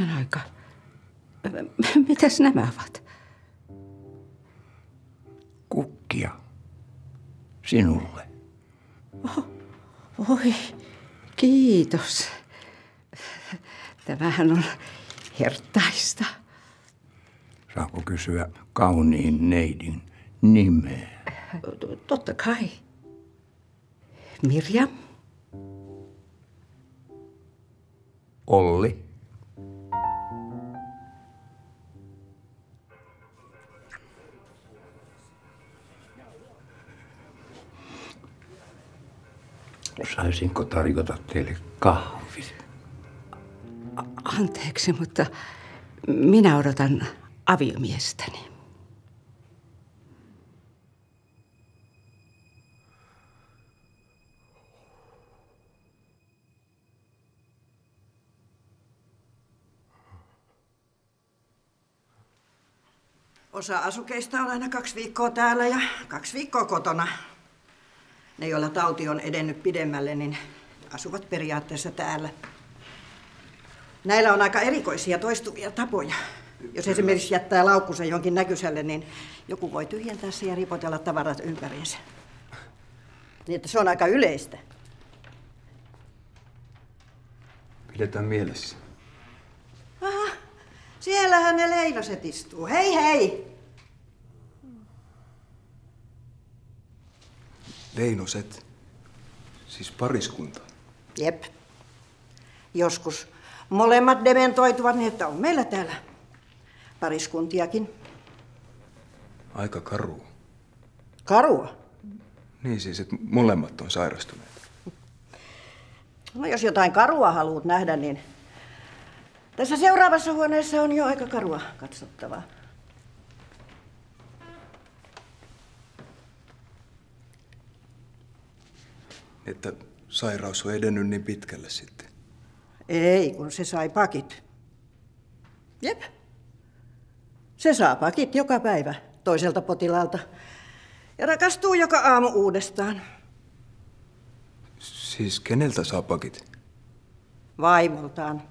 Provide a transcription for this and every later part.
Hyvänen aika. Mitäs nämä ovat? Kukkia. Sinulle. Oh, oi, kiitos. Tämähän on hertaista. Saako kysyä kauniin neidin nimeä? Totta kai. Mirjam. Olli. Saisinko tarjota teille kahvit? Anteeksi, mutta minä odotan aviomiestäni. Osa asukeista on aina kaksi viikkoa täällä ja kaksi viikkoa kotona. Ne, joilla tauti on edennyt pidemmälle, niin asuvat periaatteessa täällä. Näillä on aika erikoisia toistuvia tapoja. Jos esimerkiksi jättää laukkunsa johonkin näkyiselle, niin joku voi tyhjentää sen ja ripotella tavarat ympäriinsä. Niin, että se on aika yleistä. Pidetään mielessä. Aha, siellähän ne leinoset istuu. Hei hei! Leinoset. Siis pariskunta. Jep. Joskus molemmat dementoituvat niin, että on meillä täällä pariskuntiakin. Aika karu. Karua? Niin siis, että molemmat on sairastuneet. No jos jotain karua haluat nähdä, niin tässä seuraavassa huoneessa on jo aika karua katsottavaa. Että sairaus on edennyt niin pitkälle sitten. Ei, kun se sai pakit. Jep. Se saa pakit joka päivä toiselta potilaalta. Ja rakastuu joka aamu uudestaan. Siis keneltä saa pakit? Vaimoltaan.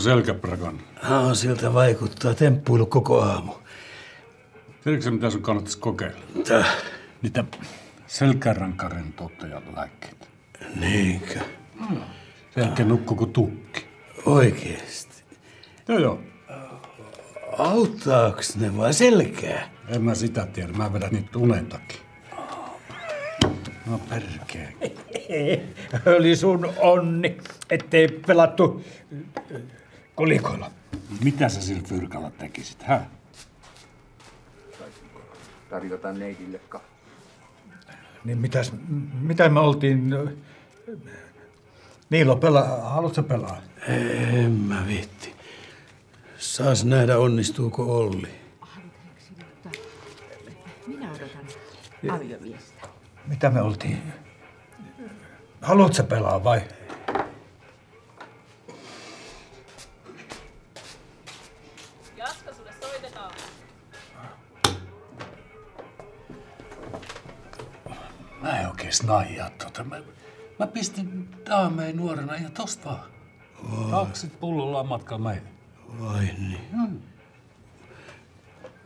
Onko sun selkä prakannut? No, siltä vaikuttaa temppuilu koko aamu. Tiedätkö sä, mitä sun kannattaisi kokeilla? Tää. Niitä selkärankarentouttajia lääkkeitä. Niinkö? Hmm. Selkä nukku kuin tukki. Oikeesti? Joo, joo. Auttaaks ne vai selkää? En mä sitä tiedä. Mä vedän niitä unen takia. No perkeen. Oli sun onni, ettei pelattu kolikoilla. Mitä sä sillä fyrkalla tekisit, hä? Tarjota neidille. Niin mitäs, mitä me oltiin... Niilo, pelaa. Haluatko pelaa? En mä viitti. Saas nähdä, onnistuuko Olli. Minä odotan aviomiestä. Mitä me oltiin? Haluatko pelaa vai? Snaijaa tota. Mä, mä pistin daameen nuorena ja tosta vaan. Taksit pullollaan matkalla meille. Vai niin. Hmm.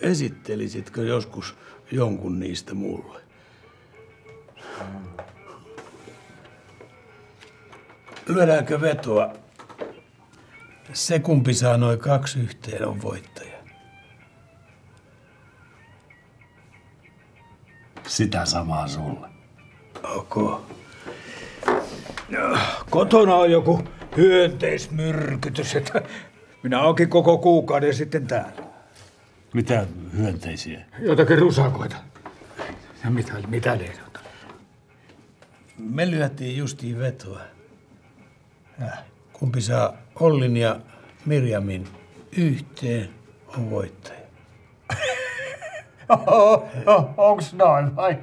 Esittelisitkö joskus jonkun niistä mulle? Lyödäänkö vetoa? Se kumpi saa noin kaksi yhteen on voittaja. Sitä samaa sulle. Ok. Kotona on joku hyönteismyrkytys, että minä onkin koko kuukauden sitten täällä. Mitä hyönteisiä? Jotakin rusakoita. Ja mitä, mitä leidot? Me lyötiin justiin vetoa. Ja kumpi saa Ollin ja Mirjamin yhteen on voittaja. Onks noin vai?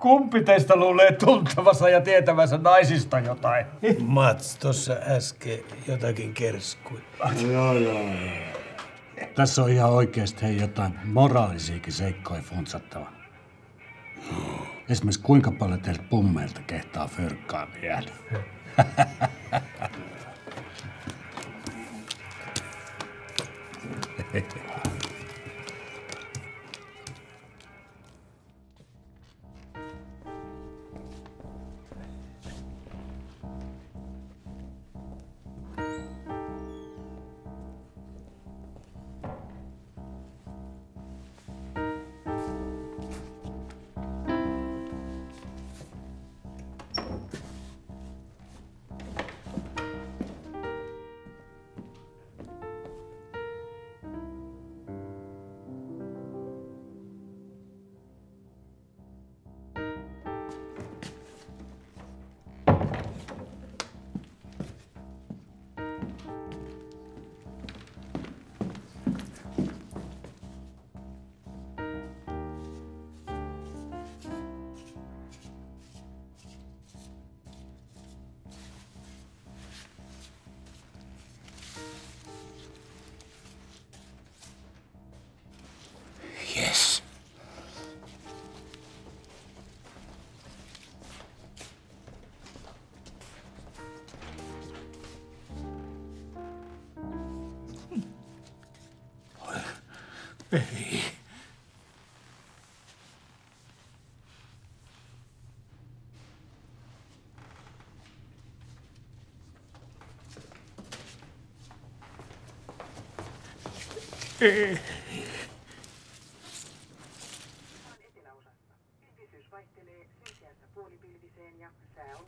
Kumpi teistä luulee tuntevansa ja tietävänsä naisista jotain? Mats tuossa äsken jotakin kerskui. Joo, joo, joo. Tässä on ihan oikeasti hei jotain moraalisiakin seikkoja funtsattava. Esimerkiksi kuinka paljon teiltä pummeilta kehtaa fyrkkaa vielä?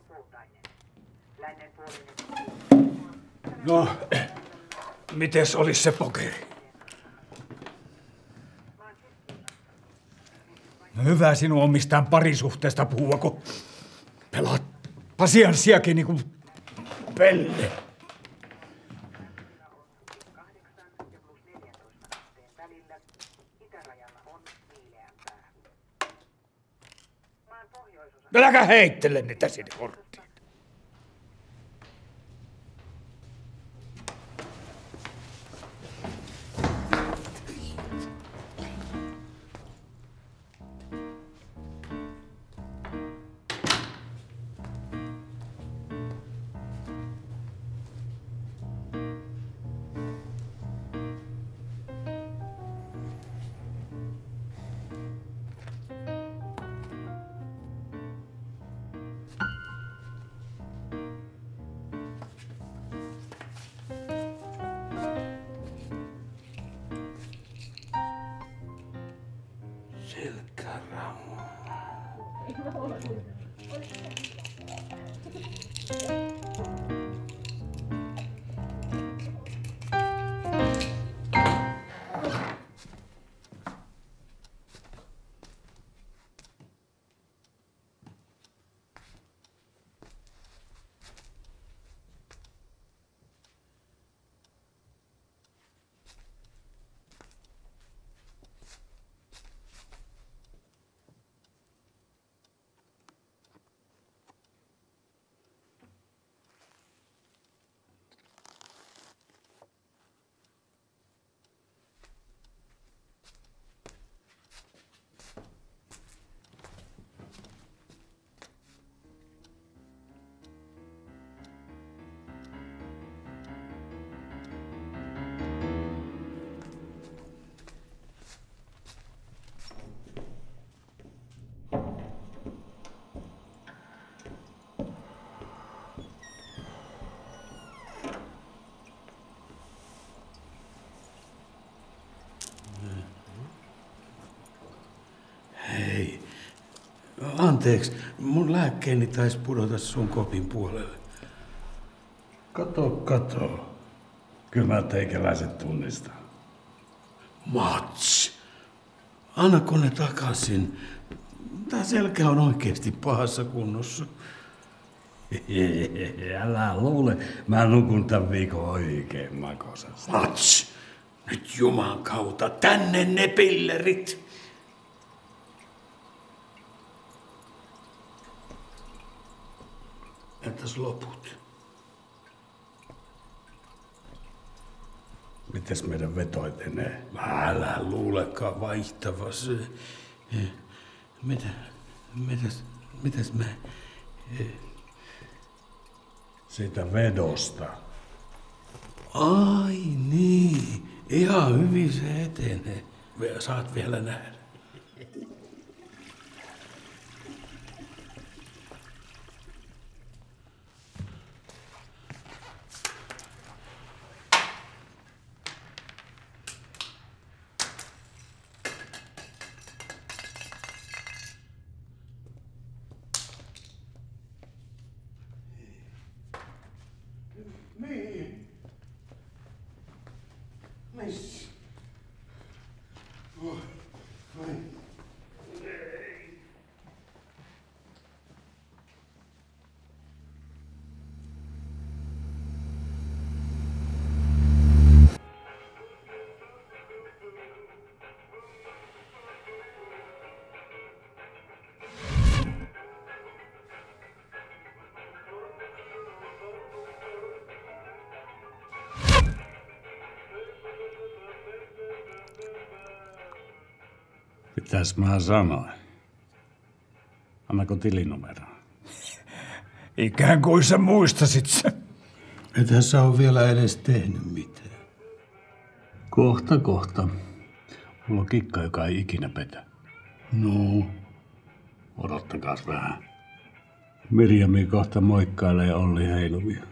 poutainen. Lännenpuolinen No, mites olisi se pokeri? Hyvä sinun on mistään parisuhteesta puhua, kun pelaat pasianssiakin niin kuin pelle. pohjoisosa Äläkä heittele niitä sinne. Hei, anteeksi, mun lääkkeeni taisi pudota sun kopin puolelle. Kato, kato. Kyllä mä teikäläiset tunnistan. Mats, anna ne takaisin. Tää selkä on oikeasti pahassa kunnossa. Älä luule, mä nukun tämän viikon oikein makosasti. Mats, nyt Juman kautta tänne ne pillerit. Entäs loput? Mites meidän veto etenee? Älä luulekaan vaihtavas. Mitä, mitäs, mitäs me... Siitä vedosta. Ai niin, ihan hyvin se etenee. Saat vielä nähdä. Oh, vai. Mitäs mä sanoin? Annako tilinumero? Ikään kuin sä muistasit sen. Ethän sä ole vielä edes tehnyt mitään. Kohta, kohta. Mulla on kikka, joka ei ikinä petä. No, Odottakaas vähän. Mirjami kohta moikkailee Olli Heiluvia.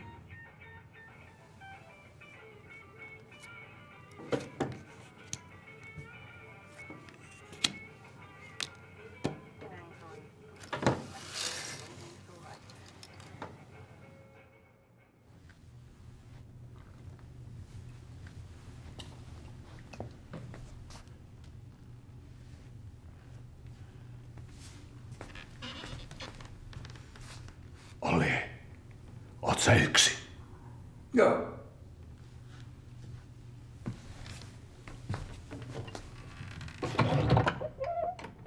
Sä yksi? Joo.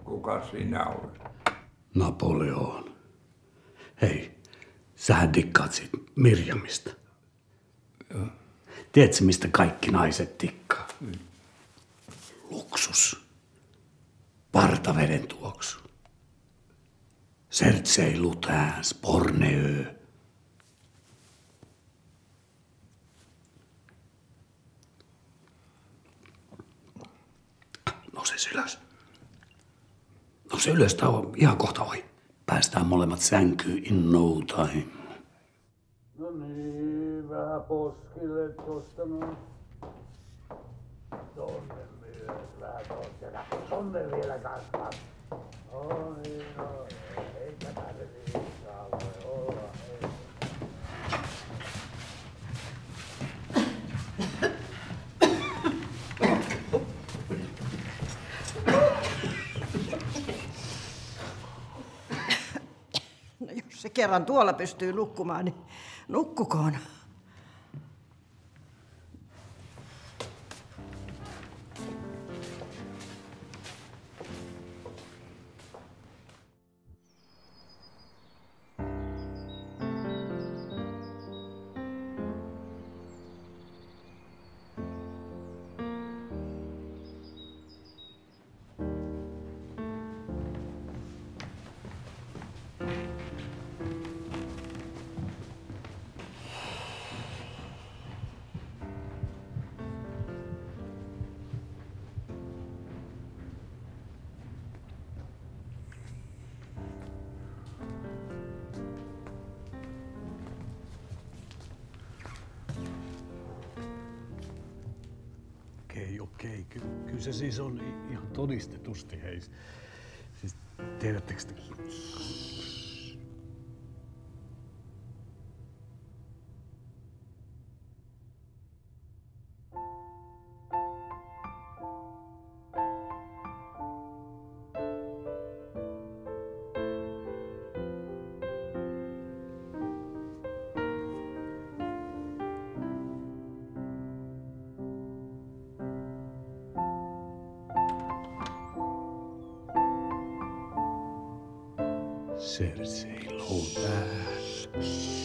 Kuka sinä olet? Napoleon. Hei, sähän dikkaat siitä Mirjamista. Tiedätkö, mistä kaikki naiset tikkaa? Luksus. Partaveden tuoksu. Sertsei Lutins, Borneo. Nouse ylös. Nouse ylös, tää on ihan kohta ohi. Päästään molemmat sänkyyn in no time. No niin, vähän poskille tosta noin. Tonne myös, vähän tosta. Tonne vielä kanssa. No niin, no eikä tänne liikaa voi olla. Ei. No jos se kerran tuolla pystyy nukkumaan, niin nukkukoon. Okei. Ky- kyllä se siis on ihan todistetusti, hei. Siis tiedättekö te... Cersei Lothar.